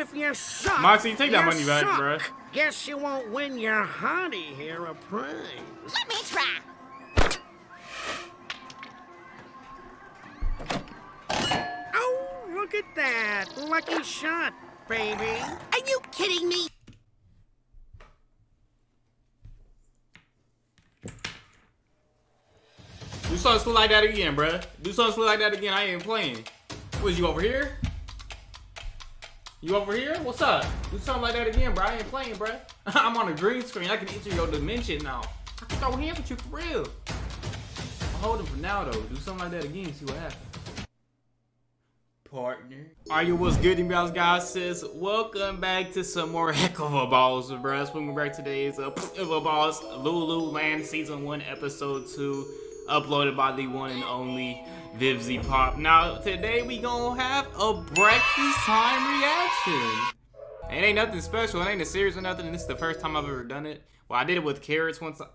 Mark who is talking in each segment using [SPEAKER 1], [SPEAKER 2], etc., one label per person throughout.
[SPEAKER 1] if you suck.
[SPEAKER 2] Moxxie, take that money back,
[SPEAKER 1] suck.
[SPEAKER 2] bruh.
[SPEAKER 1] Guess you won't win your hottie here a prize.
[SPEAKER 3] Let me try.
[SPEAKER 1] Oh, look at that. Lucky shot, baby.
[SPEAKER 3] Are you kidding me?
[SPEAKER 2] Do something like that again, bruh. Do something like that again. I ain't playing. Was you over here? You over here? What's up? Do something like that again, bro. I ain't playing, bruh. I'm on a green screen. I can enter your dimension now. I can throw hands with you for real. I'll hold him for now, though. Do something like that again. See what happens. Partner. Are you what's good, you guys? Guys, says welcome back to some more heck of a balls, bruh. Swinging back today today's uh, of a balls Lululand season one, episode two, uploaded by the one and only Vivziepop. Now today we gonna have a breakfast time reaction. It ain't nothing special. It ain't a series or nothing. And this is the first time I've ever done it. Well, I did it with carrots once. Uh,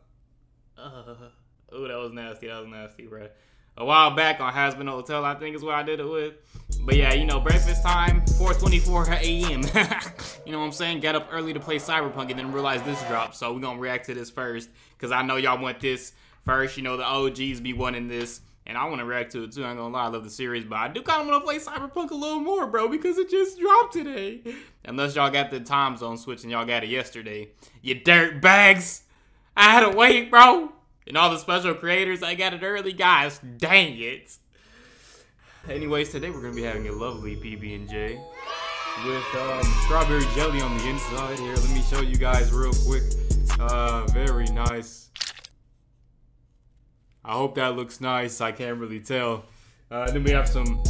[SPEAKER 2] oh, that was nasty. That was nasty, bruh. A while back on Hazbin Hotel, I think is what I did it with. But yeah, you know, breakfast time, 4:24 a.m. you know what I'm saying? Got up early to play Cyberpunk and then realized this dropped. So we're gonna react to this first, cause I know y'all want this first. You know, the OGs be wanting this, and I want to react to it too. I ain't gonna lie, I love the series, but I do kind of want to play Cyberpunk a little more, bro, because it just dropped today. Unless y'all got the time zone switch and y'all got it yesterday, you dirt bags. I had to wait, bro. And all the special creators, I got it early, guys. Dang it. Anyways, today we're gonna be having a lovely PB and J with um, strawberry jelly on the inside. Here, let me show you guys real quick. Uh, very nice. I hope that looks nice. I can't really tell. Uh, then we have some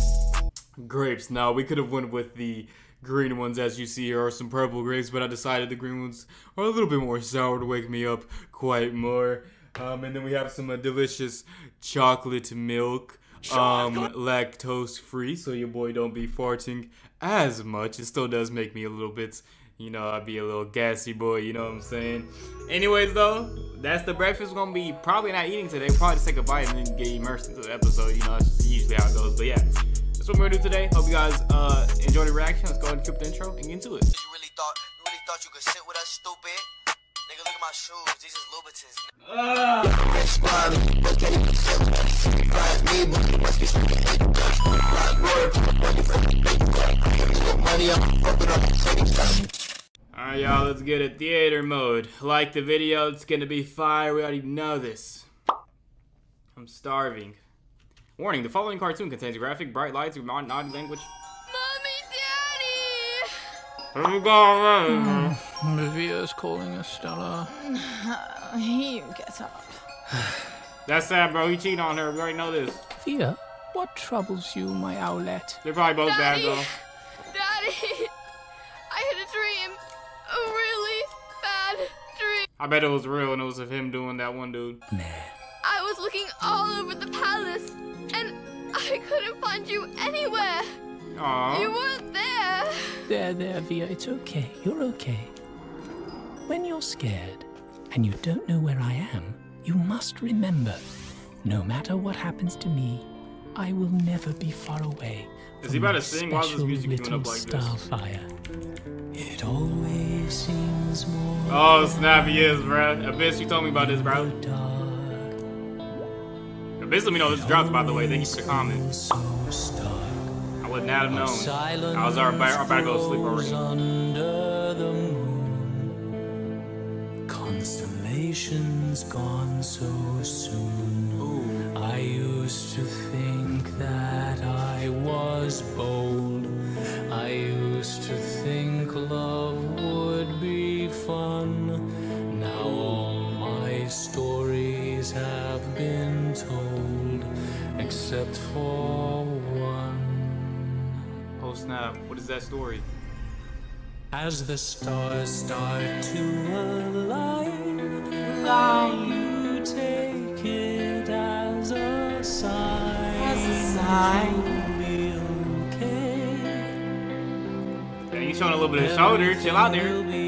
[SPEAKER 2] grapes. Now we could have went with the green ones as you see here are some purple grapes, but I decided the green ones are a little bit more sour to wake me up quite more. Um, and then we have some uh, delicious chocolate milk, um, lactose free, so your boy don't be farting as much. It still does make me a little bit, you know, I'd be a little gassy boy, you know what I'm saying? Anyways, though, that's the breakfast we're gonna be probably not eating today. Probably just take a bite and then get immersed into the episode, you know, that's just usually how it goes. But yeah, that's what we're gonna do today. Hope you guys uh, enjoy the reaction. Let's go ahead and keep the intro and get into it.
[SPEAKER 4] You really thought you really thought you could sit with us, stupid? Nigga, look at my shoes. These is Louboutins.
[SPEAKER 2] Alright, y'all, let's get it. Theater mode. Like the video, it's gonna be fire. We already know this. I'm starving. Warning, the following cartoon contains graphic, bright lights, and naughty language.
[SPEAKER 5] Mommy,
[SPEAKER 2] Here we go.
[SPEAKER 5] Olivia's calling us, Stella.
[SPEAKER 3] You get up.
[SPEAKER 2] That's sad, bro. He cheated on her. We already know this.
[SPEAKER 5] Via, what troubles you, my owlet?
[SPEAKER 2] They're probably both bad,
[SPEAKER 6] Daddy.
[SPEAKER 2] though.
[SPEAKER 6] I
[SPEAKER 2] bet it was real and it was of him doing that one dude. Nah.
[SPEAKER 6] I was looking all over the palace and I couldn't find you anywhere.
[SPEAKER 2] Aww.
[SPEAKER 6] You weren't there.
[SPEAKER 5] There, there, Via, it's okay. You're okay. When you're scared and you don't know where I am, you must remember no matter what happens to me, I will never be far away.
[SPEAKER 2] Is he
[SPEAKER 5] from
[SPEAKER 2] about to sing? Why is this
[SPEAKER 5] special
[SPEAKER 2] music coming
[SPEAKER 5] little
[SPEAKER 2] up like this?
[SPEAKER 5] starfire. It always seems more
[SPEAKER 2] Oh, snap, he is, bro. Abyss, you told me about this, bro. Abyss, let me know this drops, by the way. Thank you for the comment.
[SPEAKER 5] so stark.
[SPEAKER 2] I wouldn't have known. I was already about, about to go to sleep already.
[SPEAKER 5] Under the moon, constellations gone so soon.
[SPEAKER 2] Ooh.
[SPEAKER 5] I used to think that I was bold. I used to think love except for one.
[SPEAKER 2] Oh, snap. What is that story?
[SPEAKER 5] As the stars start to align, I'll you take it as a sign. As a sign. Be okay.
[SPEAKER 2] Dang, you showing a little bit of shoulder. Chill out there.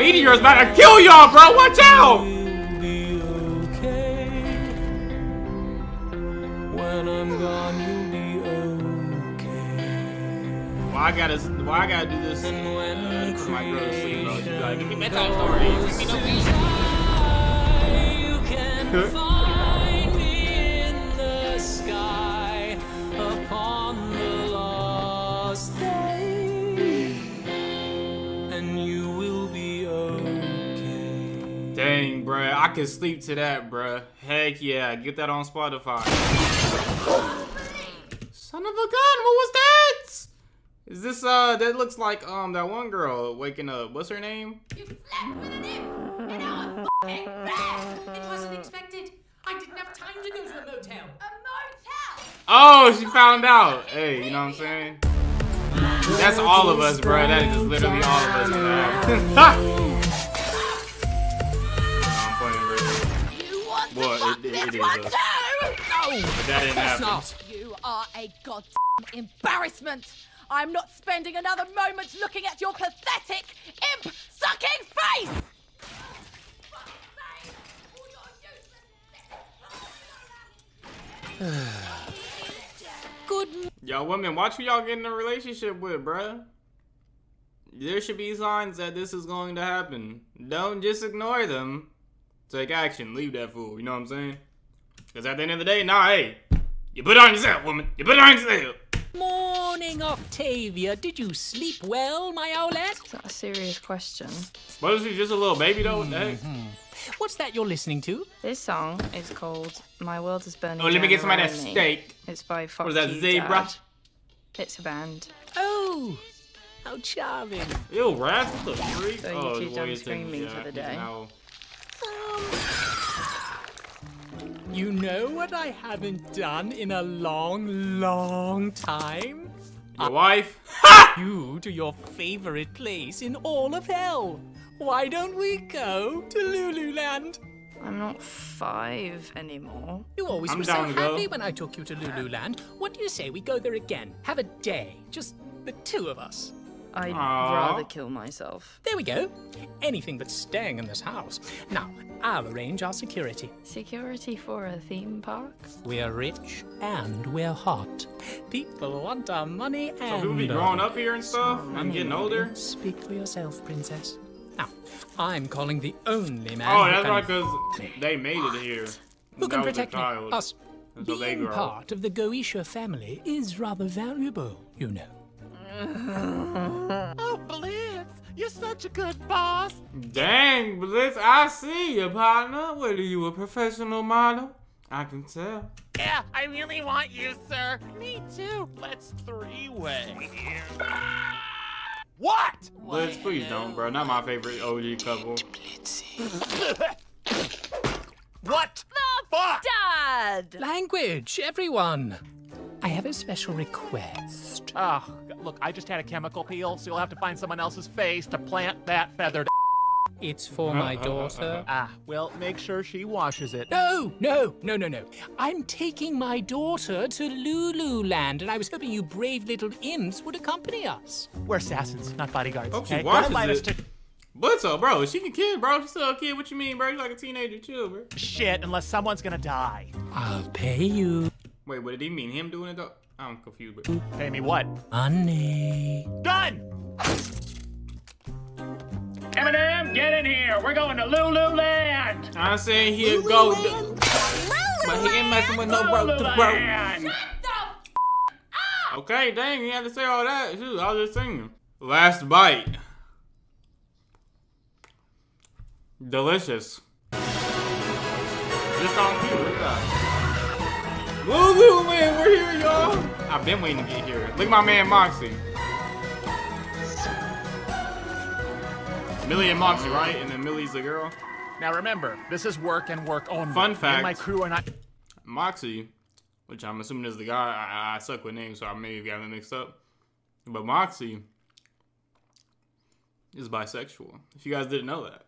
[SPEAKER 2] Meteor is about to kill y'all, bro. Watch out.
[SPEAKER 5] You'll be okay. When I'm gone, you'll be okay.
[SPEAKER 2] Why I gotta, why I gotta do this? Uh, my girl to sleep, bro. She be like, give me bedtime stories. Give me no peace.
[SPEAKER 5] Can
[SPEAKER 2] sleep to that, bruh. Heck yeah. Get that on Spotify. Son of a gun. What was that? Is this, uh, that looks like, um, that one girl waking up. What's her name?
[SPEAKER 3] You slept with an imp, and now I'm f***ing back.
[SPEAKER 7] It wasn't expected. I didn't have time to go to a motel.
[SPEAKER 3] A motel.
[SPEAKER 2] Oh, she found out. Hey, you know what I'm saying? That's all of us, bruh. That is literally all of us. man. Well, it- it- it is
[SPEAKER 3] one too?
[SPEAKER 2] But that didn't happen.
[SPEAKER 3] You are a goddamn embarrassment. I'm not spending another moment looking at your pathetic, imp-sucking face!
[SPEAKER 5] Good
[SPEAKER 2] Y'all women, watch who y'all get in a relationship with, bruh. There should be signs that this is going to happen. Don't just ignore them. Take action. Leave that fool. You know what I'm saying? Because at the end of the day, nah, hey, you put it on yourself, woman. You put it on yourself.
[SPEAKER 5] morning, Octavia. Did you sleep well, my Owlet?
[SPEAKER 8] Is that a serious question?
[SPEAKER 2] What is she, just a little baby though? What the heck? Mm-hmm.
[SPEAKER 5] What's that you're listening to?
[SPEAKER 8] This song is called "My World Is Burning."
[SPEAKER 2] Oh, let me get some of that steak.
[SPEAKER 8] It's by Fuck
[SPEAKER 2] What is that,
[SPEAKER 8] You,
[SPEAKER 2] zebra?
[SPEAKER 8] Dad. It's a band.
[SPEAKER 5] Oh, how charming.
[SPEAKER 2] Ew, Raph, what the freak?
[SPEAKER 8] So you
[SPEAKER 2] oh,
[SPEAKER 8] two
[SPEAKER 2] the
[SPEAKER 8] done
[SPEAKER 2] way it's
[SPEAKER 8] screaming for
[SPEAKER 2] yeah,
[SPEAKER 8] the day?
[SPEAKER 2] No.
[SPEAKER 5] You know what I haven't done in a long, long time?
[SPEAKER 2] Your wife?
[SPEAKER 5] You to your favorite place in all of hell. Why don't we go to Lululand?
[SPEAKER 8] I'm not five anymore.
[SPEAKER 5] You always
[SPEAKER 2] I'm
[SPEAKER 5] were so
[SPEAKER 2] down go.
[SPEAKER 5] happy when I took you to Lululand. What do you say we go there again? Have a day, just the two of us.
[SPEAKER 8] I'd
[SPEAKER 2] Aw.
[SPEAKER 8] rather kill myself.
[SPEAKER 5] There we go. Anything but staying in this house. Now, I'll arrange our security.
[SPEAKER 8] Security for a theme park?
[SPEAKER 5] We're rich and we're hot. People want our money and
[SPEAKER 2] Some people be growing up here and stuff and getting older.
[SPEAKER 5] Speak for yourself, princess. Now, I'm calling the only man
[SPEAKER 2] Oh,
[SPEAKER 5] who
[SPEAKER 2] that's
[SPEAKER 5] can,
[SPEAKER 2] right, because they made it here.
[SPEAKER 5] who
[SPEAKER 2] That
[SPEAKER 5] can protect me. Us.
[SPEAKER 2] And so
[SPEAKER 5] Being part of the Goetia family is rather valuable, you know.
[SPEAKER 1] Oh, Blitz, you're such a good boss.
[SPEAKER 2] Dang, Blitz, I see you, partner. What are you, a professional model? I can tell.
[SPEAKER 1] Yeah, I really want you, sir. Me too. Let's three-way. What?
[SPEAKER 2] Blitz, please don't, bro. Not my favorite OG couple.
[SPEAKER 1] What? The fuck?
[SPEAKER 3] Dad!
[SPEAKER 5] Language, everyone. I have a special request.
[SPEAKER 1] Oh, look, I just had a chemical peel, so you'll have to find someone else's face to plant that feathered.
[SPEAKER 5] It's for my daughter.
[SPEAKER 1] Ah, well, make sure she washes it.
[SPEAKER 5] No, no, no, no, no. I'm taking my daughter to Lululand, and I was hoping you brave little imps would accompany us.
[SPEAKER 1] We're assassins, not bodyguards.
[SPEAKER 2] Hope she
[SPEAKER 1] okay?
[SPEAKER 2] washes
[SPEAKER 1] Don't us
[SPEAKER 2] it.
[SPEAKER 1] to
[SPEAKER 2] Blitz, oh, bro, she can kid, bro. She's still a kid. What you mean, bro? She's like a teenager. too, bro.
[SPEAKER 1] shit unless someone's gonna die.
[SPEAKER 5] I'll pay you
[SPEAKER 2] Wait, what did he mean? Him doing it, though? I'm confused, but.
[SPEAKER 1] Pay me what?
[SPEAKER 5] money.
[SPEAKER 1] Done!
[SPEAKER 9] Eminem, get in here. We're going to Lululand.
[SPEAKER 2] I said he'll go, but he ain't messing with no broke to broke.
[SPEAKER 9] Lululand.
[SPEAKER 2] Okay, dang, you had to say all that. Shoot, I was just singing. Last bite. Delicious. Just on cue, look at that. Lulu, man, we're here, y'all. I've been waiting to get here. Look at my man Moxxie. Millie and Moxxie, right? And then Millie's the girl.
[SPEAKER 1] Now remember, this is work and work only.
[SPEAKER 2] Fun fact.
[SPEAKER 1] And my crew are not.
[SPEAKER 2] Moxxie, which I'm assuming is the guy. I, I suck with names, so I may have gotten them mixed up. But Moxxie is bisexual. If you guys didn't know that,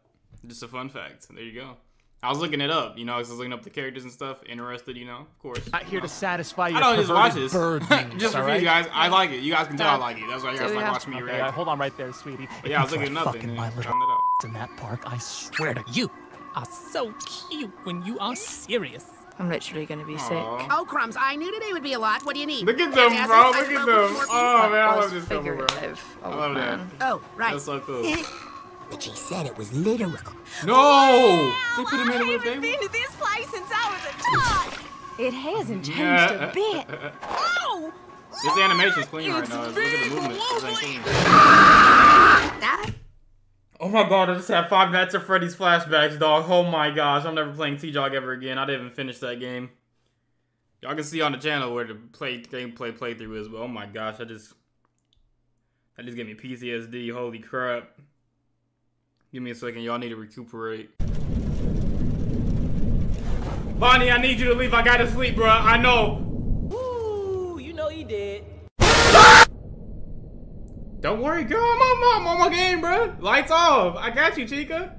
[SPEAKER 2] just a fun fact. There you go. I was looking it up. You know, I was looking up the characters and stuff. Interested, you know, of course.
[SPEAKER 1] Not here to satisfy your
[SPEAKER 2] I don't just watch this.
[SPEAKER 1] bird needs,
[SPEAKER 2] just for
[SPEAKER 1] all
[SPEAKER 2] you guys. I like it. You guys can tell I like it. That's why you guys like
[SPEAKER 8] have-
[SPEAKER 2] watching me
[SPEAKER 1] Okay,
[SPEAKER 2] react.
[SPEAKER 1] uh, hold on right there, sweetie.
[SPEAKER 2] But yeah, I was looking it up
[SPEAKER 1] Fucking
[SPEAKER 2] and
[SPEAKER 1] my little
[SPEAKER 2] found it out.
[SPEAKER 5] in that park, I swear to you, are so cute when you are serious.
[SPEAKER 8] I'm literally gonna be sick.
[SPEAKER 1] Oh, crumbs. I knew today would be a lot. What do you need?
[SPEAKER 2] Look at them, bro. Look at them.
[SPEAKER 1] with more people.
[SPEAKER 2] Oh man, I
[SPEAKER 8] Was
[SPEAKER 2] love this cover, bro.
[SPEAKER 8] figurative,
[SPEAKER 2] I love that.
[SPEAKER 8] man.
[SPEAKER 1] Oh, right.
[SPEAKER 2] That's so cool.
[SPEAKER 1] but she said it was literal.
[SPEAKER 2] No! They put him in with a baby.
[SPEAKER 3] to this place since I was a child. It hasn't changed
[SPEAKER 2] Yeah.
[SPEAKER 3] a bit. Oh!
[SPEAKER 2] This animation's clean right now. Look at the movement. This ain't clean.
[SPEAKER 1] That?
[SPEAKER 2] Oh my god, I just had Five Nights at Freddy's flashbacks, dog. Oh my gosh, I'm never playing T-Jog ever again. I didn't even finish that game. Y'all can see on the channel where the play gameplay playthrough is, but oh my gosh, I just that just gave me PTSD. Holy crap. Give me a second, y'all need to recuperate. Bonnie, I need you to leave. I gotta sleep, bro. I know.
[SPEAKER 5] Ooh, you know you did.
[SPEAKER 2] Don't worry, girl. I'm on, I'm on my game, bro. Lights off. I got you, Chica.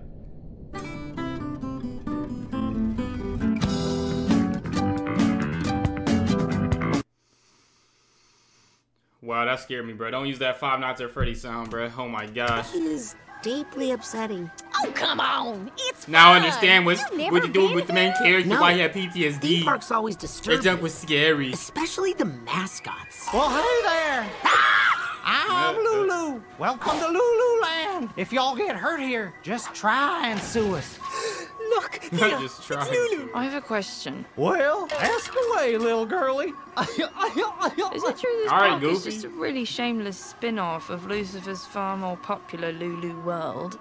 [SPEAKER 2] Wow, that scared me, bro. Don't use that Five Nights at Freddy sound, bro. Oh my gosh.
[SPEAKER 1] Is deeply upsetting.
[SPEAKER 3] Oh, come on. It's
[SPEAKER 2] Now I understand what's,
[SPEAKER 3] You've
[SPEAKER 2] what
[SPEAKER 3] never
[SPEAKER 2] you doing with the main
[SPEAKER 3] there?
[SPEAKER 2] character,
[SPEAKER 1] No.
[SPEAKER 2] why he had
[SPEAKER 1] Theme
[SPEAKER 2] PTSD.
[SPEAKER 1] park's always
[SPEAKER 2] That
[SPEAKER 1] disturbing.
[SPEAKER 2] junk was scary.
[SPEAKER 1] Especially the mascots.
[SPEAKER 10] Well, hey there. I'm Lulu. Welcome to Lulu Land. If y'all get hurt here, just try and sue us.
[SPEAKER 1] Look,
[SPEAKER 2] Just try.
[SPEAKER 8] I have a question.
[SPEAKER 10] Well, ask away, little girlie.
[SPEAKER 8] Is it true this
[SPEAKER 2] All right,
[SPEAKER 8] park is
[SPEAKER 2] Goofy.
[SPEAKER 8] just a really shameless spin-off of Lucifer's far more popular Lulu World?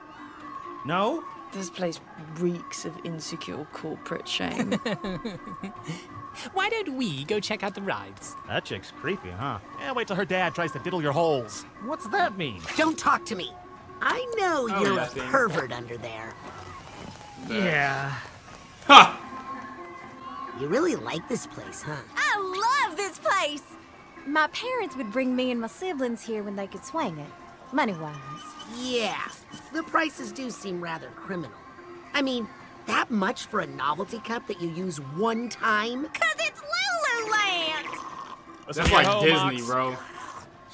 [SPEAKER 10] No?
[SPEAKER 8] This place reeks of insecure corporate shame.
[SPEAKER 5] Why don't we go check out the rides?
[SPEAKER 11] That chick's creepy, huh? Yeah, wait till her dad tries to diddle your holes.
[SPEAKER 10] What's that mean?
[SPEAKER 1] Don't talk to me. I know
[SPEAKER 2] Oh,
[SPEAKER 1] you're
[SPEAKER 2] yeah,
[SPEAKER 1] a pervert under there.
[SPEAKER 10] Yeah.
[SPEAKER 2] Ha!
[SPEAKER 1] You really like this place, huh?
[SPEAKER 12] I love this place. My parents would bring me and my siblings here when they could swing it, money wise.
[SPEAKER 1] Yeah, the prices do seem rather criminal. I mean, that much for a novelty cup that you use one time?
[SPEAKER 12] Cause it's Lululand.
[SPEAKER 2] That's like Disney, bro.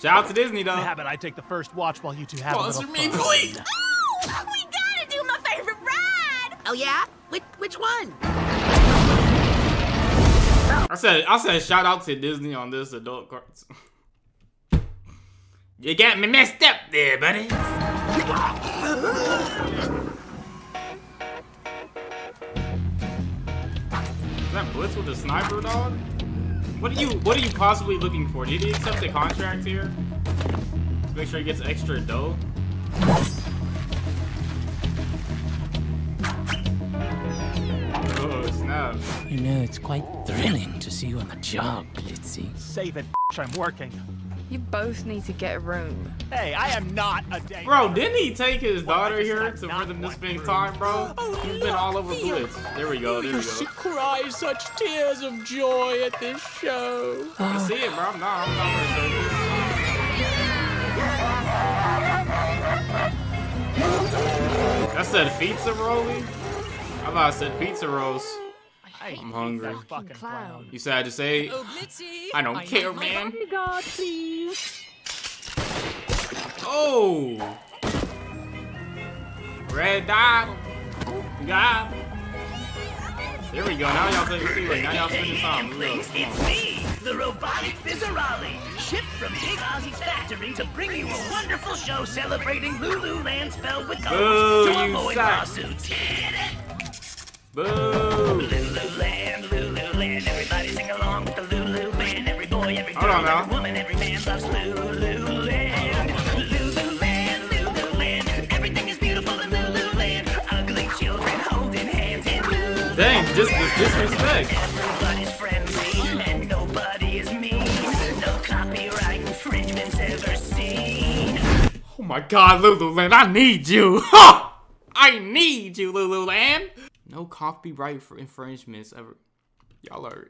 [SPEAKER 2] Shout out to Disney, though.
[SPEAKER 11] How about I take the first watch while you two have
[SPEAKER 2] Sponsor
[SPEAKER 11] a little
[SPEAKER 2] me,
[SPEAKER 11] fun?
[SPEAKER 2] please.
[SPEAKER 1] Oh yeah? Which, which one?
[SPEAKER 2] I said, I said, shout out to Disney on this adult cards. you got me messed up there, buddy. Is that Blitz with a sniper, dog? What are you, what are you possibly looking for? Did he accept a contract here? To make sure he gets extra dough? Snap.
[SPEAKER 5] You know, it's quite thrilling to see you on the job, Blitzy.
[SPEAKER 11] Save it, I'm working.
[SPEAKER 8] you both need to get a room.
[SPEAKER 11] Hey, I am not a day.
[SPEAKER 2] Bro, didn't he take his daughter here to
[SPEAKER 11] not
[SPEAKER 2] for them to spend
[SPEAKER 11] room.
[SPEAKER 2] time, bro? Oh, He's been all over
[SPEAKER 5] Theo.
[SPEAKER 2] Blitz. There we go, there we
[SPEAKER 5] used to
[SPEAKER 2] go.
[SPEAKER 5] cry such tears of joy at this show.
[SPEAKER 2] I see it, bro. I'm not, I'm not gonna say this. That said pizza rolling? I thought I said pizza rolls. I'm hungry.
[SPEAKER 11] Fucking clown.
[SPEAKER 2] You sad to say?
[SPEAKER 5] Oh, Blitzy!
[SPEAKER 2] I don't care, man.
[SPEAKER 5] Oh God, please.
[SPEAKER 2] Oh! Red dot. God. There we go. Now y'all take a seat. Now y'all spending time. Look, come on.
[SPEAKER 13] me, the robotic Fizzarolli, shipped from Big Ozzy's factory to bring you a wonderful show celebrating Lululand spelled with
[SPEAKER 2] Boo,
[SPEAKER 13] colors to
[SPEAKER 2] you
[SPEAKER 13] avoid
[SPEAKER 2] suck.
[SPEAKER 13] lawsuits.
[SPEAKER 2] Boo!
[SPEAKER 13] Lululand, Lululand, everybody sing along with the Lulu band. Every boy, every girl,
[SPEAKER 2] on now.
[SPEAKER 13] every woman, every man loves Lululand. Lululand, Lululand, everything is beautiful in Lululand. Ugly children holding hands in Lululand.
[SPEAKER 2] Dang, just this disrespect.
[SPEAKER 13] Everybody's friendly and nobody is mean. No copyright infringements ever seen.
[SPEAKER 2] Oh my god, Lululand, I need you! I need you, Lululand! No copyright for infringements ever. Y'all are.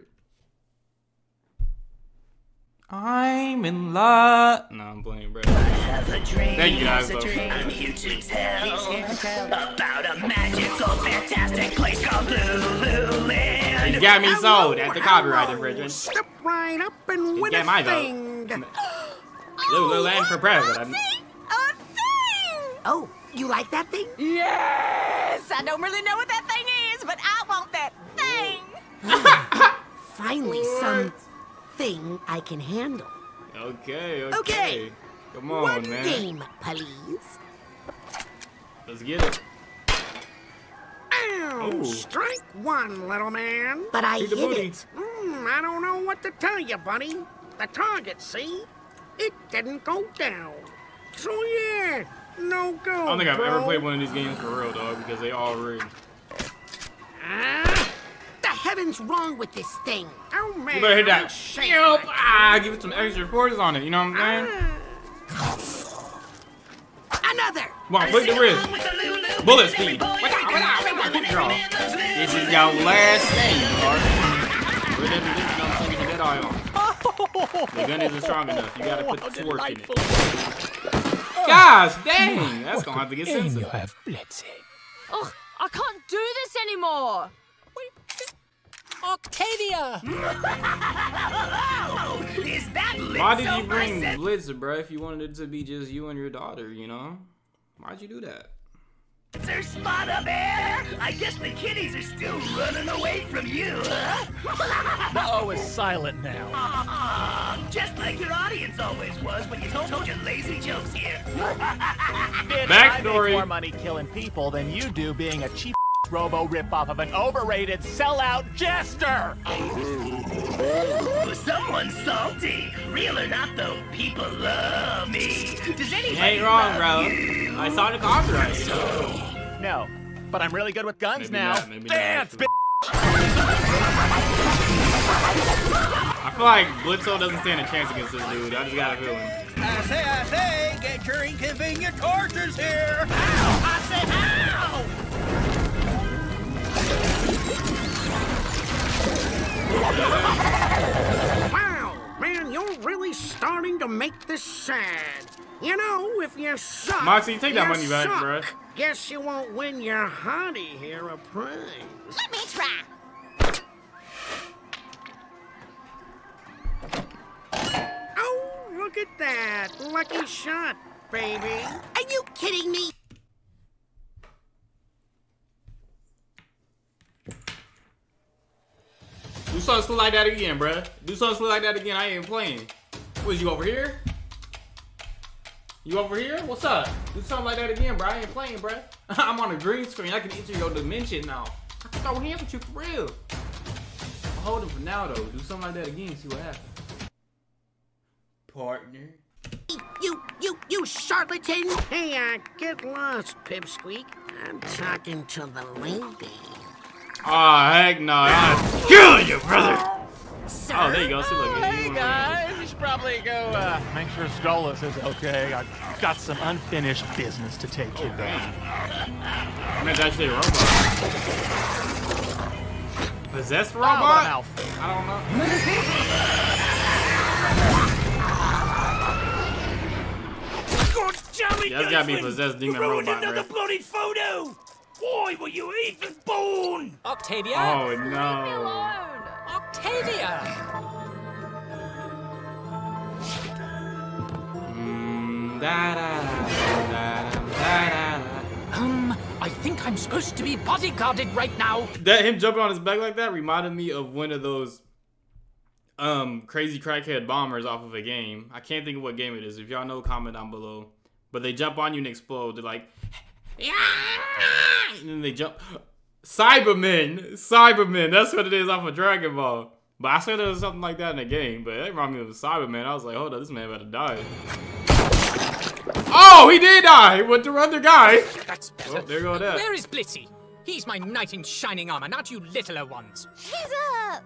[SPEAKER 2] I'm in love. No, I'm playing, bro.
[SPEAKER 13] Have a dream,
[SPEAKER 2] Thank you guys,
[SPEAKER 13] a
[SPEAKER 2] though.
[SPEAKER 13] dream. I'm here to tell about a magical, fantastic place called Lululand.
[SPEAKER 2] You got me sold at the copyright infringement.
[SPEAKER 1] Step right up and win
[SPEAKER 2] get
[SPEAKER 1] a
[SPEAKER 2] my vote.
[SPEAKER 1] thing.
[SPEAKER 2] Lululand for president.
[SPEAKER 12] Oh, a thing.
[SPEAKER 1] Oh, You like that thing?
[SPEAKER 12] Yes! I don't really know what that
[SPEAKER 1] Finally, some thing I can handle.
[SPEAKER 2] Okay, okay.
[SPEAKER 1] Okay.
[SPEAKER 2] Come on,
[SPEAKER 1] One
[SPEAKER 2] man.
[SPEAKER 1] game, please.
[SPEAKER 2] Let's get it.
[SPEAKER 14] Ow!
[SPEAKER 2] Ooh.
[SPEAKER 14] Strike one, little man.
[SPEAKER 1] But I hit
[SPEAKER 2] booty.
[SPEAKER 1] it.
[SPEAKER 14] Hmm, I don't know what to tell you, buddy. The target, see? It didn't go down. So yeah, no go.
[SPEAKER 2] I don't think I've
[SPEAKER 14] bro.
[SPEAKER 2] ever played one of these games for real, dog, because they all rigged.
[SPEAKER 1] Ah, the heavens wrong with this thing?
[SPEAKER 14] Oh man.
[SPEAKER 2] You better hit that.
[SPEAKER 14] I'm shaking
[SPEAKER 2] Yup.
[SPEAKER 14] like-
[SPEAKER 2] Ah, give it some extra force on it. You know what I'm saying?
[SPEAKER 1] Another.
[SPEAKER 2] Come on, flick the wrist. Bullet speed. This is your last thing, Bart. We're never this young thing the dead eye on. The gun isn't strong enough. You gotta put torque in it. Gosh dang! That's gonna have to get
[SPEAKER 5] Game you have, Blitzy.
[SPEAKER 3] Ugh, I can't do this anymore.
[SPEAKER 5] Octavia!
[SPEAKER 13] Is that
[SPEAKER 2] Why did you bring
[SPEAKER 13] person?
[SPEAKER 2] Blitzer, bro? If you wanted it to be just you and your daughter, you know? Why'd you do that?
[SPEAKER 13] Sir Spot Bear? I guess the kitties are still running away from you, huh?
[SPEAKER 11] The O is silent now.
[SPEAKER 13] Aw, uh-huh, just like your audience always was when you told, told your lazy jokes here.
[SPEAKER 11] Bitch, I
[SPEAKER 2] Backstory.
[SPEAKER 11] make more money killing people than you do being a cheap robo ripoff of an overrated sellout jester.
[SPEAKER 13] Ooh, someone's salty. Real or not, though, people love me. Does anybody
[SPEAKER 2] You ain't wrong, bro.
[SPEAKER 13] you?
[SPEAKER 2] I saw the copyright, you know?
[SPEAKER 11] No, but I'm really good with guns
[SPEAKER 2] Maybe
[SPEAKER 11] now.
[SPEAKER 2] not, maybe not,
[SPEAKER 11] Dance, bitch.
[SPEAKER 2] I feel like Blitzo doesn't stand a chance against this dude. I just got a feeling.
[SPEAKER 15] I say, I say, get your inconvenient torches here. Ow! I said, ow!
[SPEAKER 14] Starting to make this sad. You know, if you suck,
[SPEAKER 2] Moxxie, take that
[SPEAKER 14] you
[SPEAKER 2] money back, bruh.
[SPEAKER 14] Guess you won't win your hottie here a prize.
[SPEAKER 12] Let me try.
[SPEAKER 14] Oh, look at that. Lucky shot, baby.
[SPEAKER 1] Are you kidding me?
[SPEAKER 2] Do something like that again, bruh. Do something like that again. I ain't playing. Was you over here? You over here? What's up? Do something like that again, bro. I ain't playing, bro. I'm on a green screen. I can enter your dimension now. I can throw hands with you for real. I'll hold him for now, though. Do something like that again. See what happens. Partner.
[SPEAKER 1] You, you, you charlatan!
[SPEAKER 14] Hey, uh, get lost, Pipsqueak. I'm talking to the lady.
[SPEAKER 2] Aw, heck no. I'll kill you, brother. Oh, there you go. See, look.
[SPEAKER 11] Hey guys, you should probably go uh, make sure Stolas is okay. I've got some unfinished business to take care of.
[SPEAKER 2] That's actually a robot. Possessed
[SPEAKER 11] Wow, what
[SPEAKER 2] robot?
[SPEAKER 11] mouth.
[SPEAKER 2] I don't know.
[SPEAKER 15] God damn it,
[SPEAKER 2] Yeah, that's gotta be
[SPEAKER 15] Nathan!
[SPEAKER 2] possessed demon
[SPEAKER 15] you ruined
[SPEAKER 2] robot,
[SPEAKER 15] another
[SPEAKER 2] bruh.
[SPEAKER 15] bloody photo! Why were you even born?
[SPEAKER 5] Octavia?
[SPEAKER 2] Oh no.
[SPEAKER 5] Octavia! Um, I think I'm supposed to be bodyguarded right now.
[SPEAKER 2] That him jumping on his back like that reminded me of one of those um crazy crackhead bombers off of a game. I can't think of what game it is. If y'all know, comment down below. But they jump on you and explode. They're like, and then they jump. Saibamen, Saibamen. That's what it is off of Dragon Ball. But I said there was something like that in the game. But it reminded me of a Saibaman. I was like, hold up, this man about to die. Oh, he did die with the other guy.
[SPEAKER 5] That's better.
[SPEAKER 2] Well, there go that.
[SPEAKER 5] Where is Blitzy? He's my knight in shining armor, not you littler ones.
[SPEAKER 12] He's uh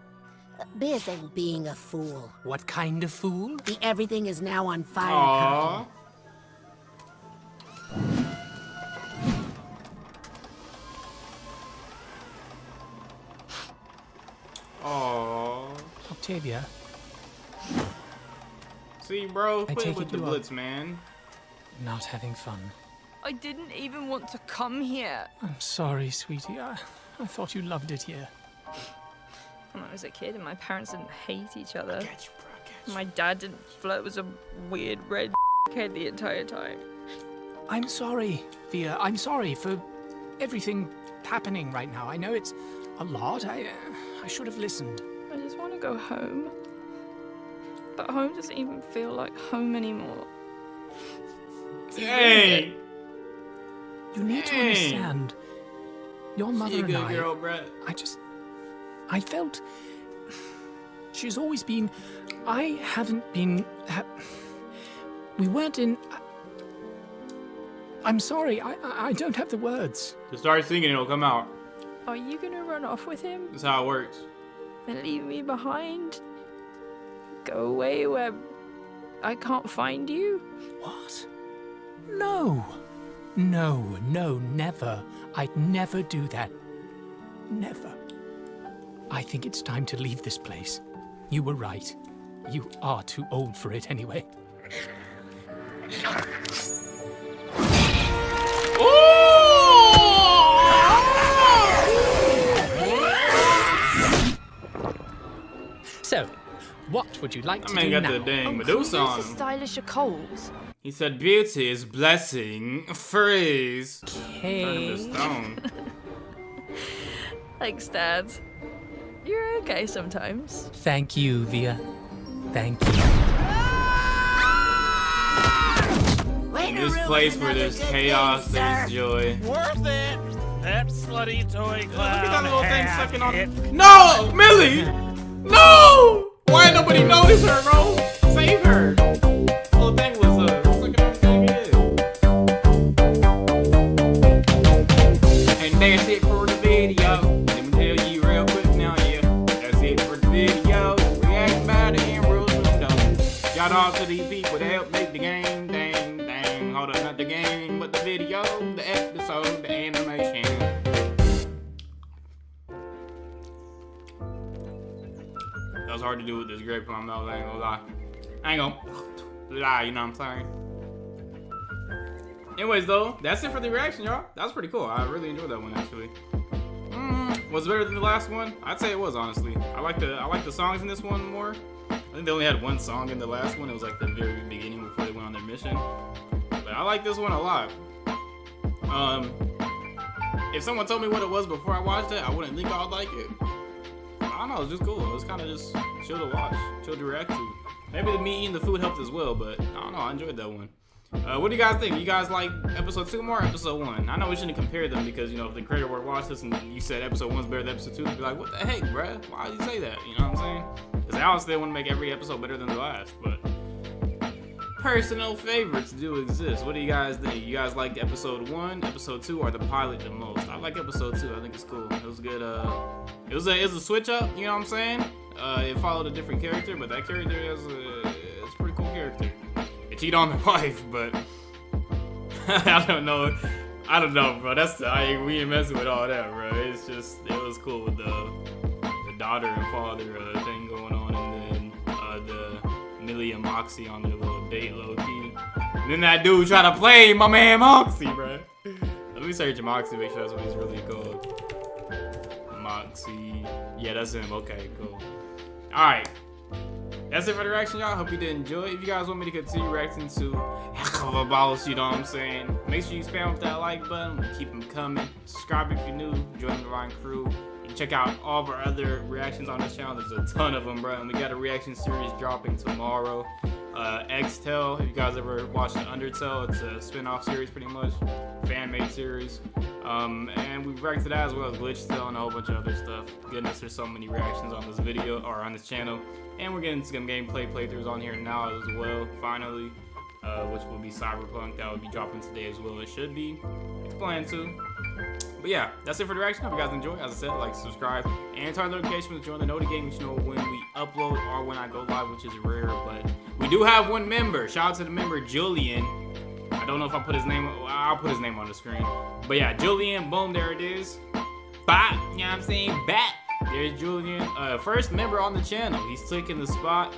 [SPEAKER 12] busy.
[SPEAKER 1] Being a fool.
[SPEAKER 5] What kind of fool?
[SPEAKER 1] The everything is now on fire.
[SPEAKER 2] Aww.
[SPEAKER 1] kind.
[SPEAKER 2] Aww.
[SPEAKER 5] Octavia,
[SPEAKER 2] See, bro,
[SPEAKER 5] I
[SPEAKER 2] quit
[SPEAKER 5] take
[SPEAKER 2] with the
[SPEAKER 5] you are-
[SPEAKER 2] blitz, man.
[SPEAKER 5] Not having fun.
[SPEAKER 8] I didn't even want to come here.
[SPEAKER 5] I'm sorry, sweetie. I, I thought you loved it here.
[SPEAKER 8] When I was a kid and my parents didn't hate each other. My dad didn't flirt with some weird red head the entire time.
[SPEAKER 5] I'm sorry, Via. I'm sorry for everything happening right now. I know it's a lot. I, uh, I should have listened.
[SPEAKER 8] I just want to go home. But home doesn't even feel like home anymore.
[SPEAKER 2] Dang.
[SPEAKER 5] You need to understand. Your mother
[SPEAKER 2] She a
[SPEAKER 5] and
[SPEAKER 2] good
[SPEAKER 5] I.
[SPEAKER 2] girl, Brett.
[SPEAKER 5] I just. I felt. She's always been. I haven't been. Ha- we weren't in. I'm sorry. I, I I don't have the words.
[SPEAKER 2] Just start singing, it'll come out.
[SPEAKER 8] Are you gonna run off with him
[SPEAKER 2] That's how it works.
[SPEAKER 8] and leave me behind? Go away where I can't find you?
[SPEAKER 5] What? No. No, no, never. I'd never do that. Never. I think it's time to leave this place. You were right. You are too old for it anyway. So, what would you like
[SPEAKER 2] That
[SPEAKER 5] to
[SPEAKER 2] man
[SPEAKER 5] do
[SPEAKER 2] got
[SPEAKER 5] now?
[SPEAKER 2] the dang
[SPEAKER 8] Oh,
[SPEAKER 2] Medusa on
[SPEAKER 8] kudos to
[SPEAKER 2] him.
[SPEAKER 8] stylish Coles.
[SPEAKER 2] He said, "Beauty is blessing, freeze." Turn him to stone.
[SPEAKER 8] Thanks, Dad. You're okay sometimes.
[SPEAKER 5] Thank you, Via. Thank you.
[SPEAKER 2] In this place where there's chaos, there's joy.
[SPEAKER 11] Worth it. That slutty toy clown.
[SPEAKER 2] Look at that little thing
[SPEAKER 11] had
[SPEAKER 2] sucking on.
[SPEAKER 11] it.
[SPEAKER 2] No, Millie! No! Why ain't nobody notice her, bro? Save her. The game, but the video, the episode, the animation. That was hard to do with this grape my mouth, I ain't gonna lie. I ain't gonna lie, you know what I'm saying? Anyways, though, that's it for the reaction, y'all. That was pretty cool. I really enjoyed that one, actually. Mm, was better than the last one? I'd say it was, honestly. I like the I like the songs in this one more. I think they only had one song in the last one. It was like the very beginning before they went on their mission. I like this one a lot. Um, if someone told me what it was before I watched it, I wouldn't think I'd like it. I don't know, it was just cool. It was kind of just chill to watch, chill to react to. Maybe the me eating the food helped as well, but I don't know, I enjoyed that one. Uh, what do you guys think? You guys like episode two more or episode one? I know we shouldn't compare them because, you know, if the creator were to watch this and you said episode one's better than episode two, they'd be like, what the heck, bruh? Why did you say that? You know what I'm saying? Because I they want to make every episode better than the last, but personal favorites do exist. What do you guys think? You guys like episode one, episode two, or the pilot the most? I like episode two. I think it's cool. It was good. Uh, it was a it was a switch up. You know what I'm saying? Uh, it followed a different character, but that character is a it's a pretty cool character. It cheated on the wife, but I don't know. I don't know, bro. That's the I we ain't messing with all that, bro. It's just it was cool with the the daughter and father uh, Millie and Moxxie on their little date, low key. And then that dude try to play my man Moxxie, bro. Let me search Moxxie, make sure that's what he's really called. Moxxie. Yeah, that's him. Okay, cool. All right. That's it for the reaction, y'all. Hope you did enjoy. If you guys want me to continue reacting to heck of you know what I'm saying? Make sure you spam with that like button. Keep them coming. Subscribe if you're new. Join the Line crew. Check out all of our other reactions on this channel. There's a ton of them, bro. And we got a reaction series dropping tomorrow. Uh, X-Tale, if you guys ever watched the Undertale, it's a spin-off series pretty much. Fan-made series. Um, and we've reacted to that as well as Glitchtale and a whole bunch of other stuff. Goodness, there's so many reactions on this video or on this channel. And we're getting some gameplay playthroughs on here now as well, finally. Uh, which will be Cyberpunk. That will be dropping today as well. It should be. It's planned to. But yeah, that's it for the reaction. Hope you guys enjoy. As I said, like, subscribe, and turn notifications. Join the Noti to know when we upload or when I go live, which is rare. But we do have one member. Shout out to the member Julian. I don't know if I put his name. I'll put his name on the screen. But yeah, Julian. Boom, there it is. Bop. You know what I'm saying? Bat. There's Julian. Uh, first member on the channel. He's taking the spot,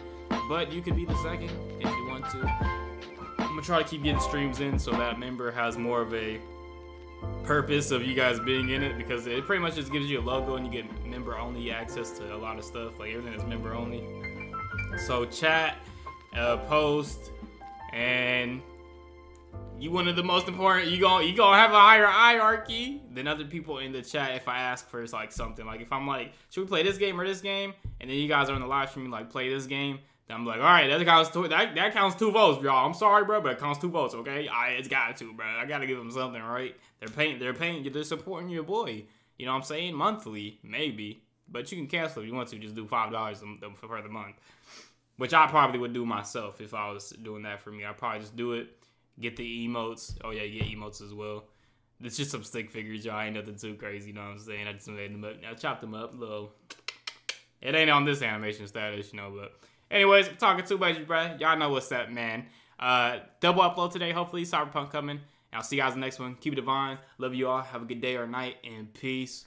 [SPEAKER 2] but you could be the second if you want to. I'm gonna try to keep getting streams in so that member has more of a purpose of you guys being in it because it pretty much just gives you a logo and you get member only access to a lot of stuff. Like everything is member only. So chat, uh, post, and you one of the most important. You gonna you gonna have a higher hierarchy than other people in the chat. If I ask for like something, like if I'm like, should we play this game or this game, and then you guys are on the live stream like play this game, then I'm like, all right, that counts two. That, that counts two votes, y'all. I'm sorry, bro, but it counts two votes. Okay, I it's got to, bro. I gotta give them something, right? They're paying. They're paying. They're supporting your boy. You know what I'm saying? Monthly, maybe, but you can cancel if you want to. Just do five dollars for the month. Which I probably would do myself if I was doing that for me. I'd probably just do it, get the emotes. Oh yeah, get emotes as well. It's just some stick figures, y'all. Ain't nothing too crazy, you know what I'm saying? I just made them up. I chopped them up, little. It ain't on this animation status, you know, but anyways, I'm talking too much, bro. Y'all know what's up, man. Uh, double upload today, hopefully. Cyberpunk coming. I'll see you guys in the next one. Keep it divine. Love you all. Have a good day or night, and peace.